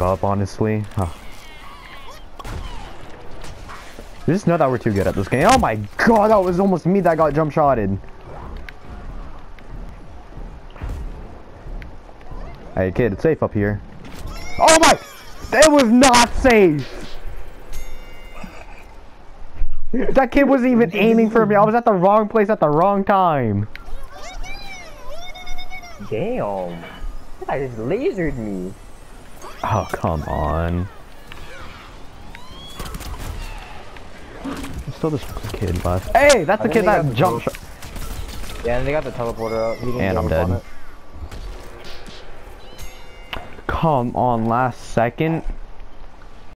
up, honestly. Just know that we're too good at this game. Oh my god, that was almost me that got jump shotted. Hey kid, it's safe up here. Oh my! It was not safe! That kid wasn't even aiming for me. I was at the wrong place at the wrong time. Damn. That just lasered me. Oh, come on. There's still this kid left. Hey, that's the kid that jumped. Yeah, and they got the teleporter up. He didn't And I'm dead. Come on, last second.